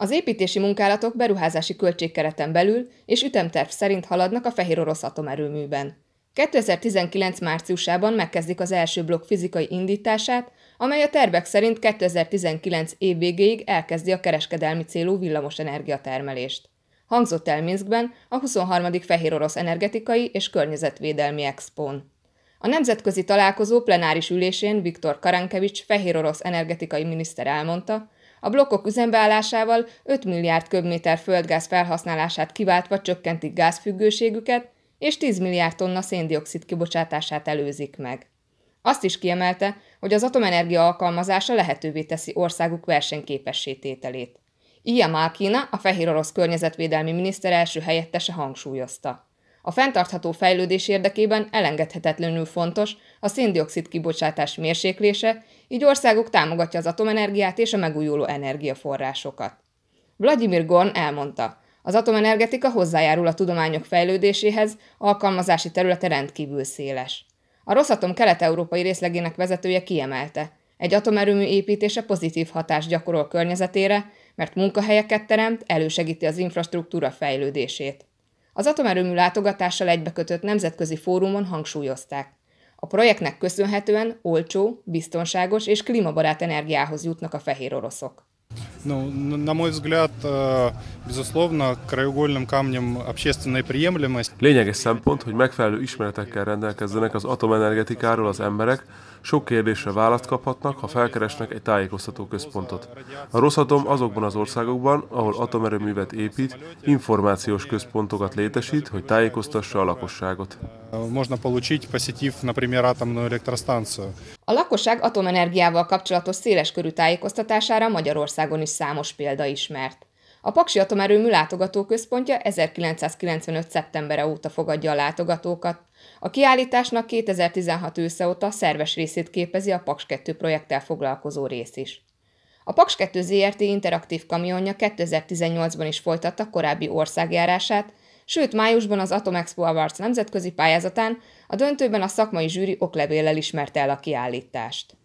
Az építési munkálatok beruházási költségkereten belül és ütemterv szerint haladnak a fehér orosz atomerőműben. 2019 márciusában megkezdik az első blokk fizikai indítását, amely a tervek szerint 2019 év végéig elkezdi a kereskedelmi célú villamos energiatermelést. Hangzott el Minskben a 23. Fehér Orosz Energetikai és Környezetvédelmi Expón. A nemzetközi találkozó plenáris ülésén Viktor Karankevics fehér orosz energetikai miniszter elmondta, a blokkok üzembeállásával 5 milliárd köbméter földgáz felhasználását kiváltva csökkentik gázfüggőségüket, és 10 milliárd tonna széndiokszid kibocsátását előzik meg. Azt is kiemelte, hogy az atomenergia alkalmazása lehetővé teszi országuk versenyképessé tételét. Ija Malkina, a fehér orosz környezetvédelmi miniszter első helyettese hangsúlyozta. A fenntartható fejlődés érdekében elengedhetetlenül fontos a széndiokszid kibocsátás mérséklése, így országuk támogatja az atomenergiát és a megújuló energiaforrásokat. Vladimir Gorn elmondta, az atomenergetika hozzájárul a tudományok fejlődéséhez, alkalmazási területe rendkívül széles. A Rosszatom kelet-európai részlegének vezetője kiemelte, egy atomerőmű építése pozitív hatást gyakorol környezetére, mert munkahelyeket teremt, elősegíti az infrastruktúra fejlődését. Az atomerőmű látogatással egybekötött nemzetközi fórumon hangsúlyozták. A projektnek köszönhetően olcsó, biztonságos és klímabarát energiához jutnak a fehér oroszok. Ну, на мой взгляд, э, безусловно, краеугольным камнем общественной приемлемости. Lényeges szempont, hogy megfelelő ismeretekkel rendelkezzenek az atomenergetikáról az emberek, sok kérdésre választ kaphatnak, ha felkeresnek egy tájékoztató központot. A Rosszatom azokban az országokban, ahol atomerőművet épít, információs központokat létesít, hogy tájékoztassa a lakosságot. Можно получить, посетив, например, атомную электростанцию. A lakosság atomenergiával kapcsolatos széleskörű tájékoztatására Magyarországon is számos példa ismert. A Paksi Atomerőmű látogatóközpontja 1995. szeptembere óta fogadja a látogatókat. A kiállításnak 2016 ősze óta szerves részét képezi a Paks 2 projekttel foglalkozó rész is. A Paks 2 ZRT interaktív kamionja 2018-ban is folytatta korábbi országjárását, sőt májusban az Atomexpo Awards nemzetközi pályázatán a döntőben a szakmai zsűri oklevéllel ismerte el a kiállítást.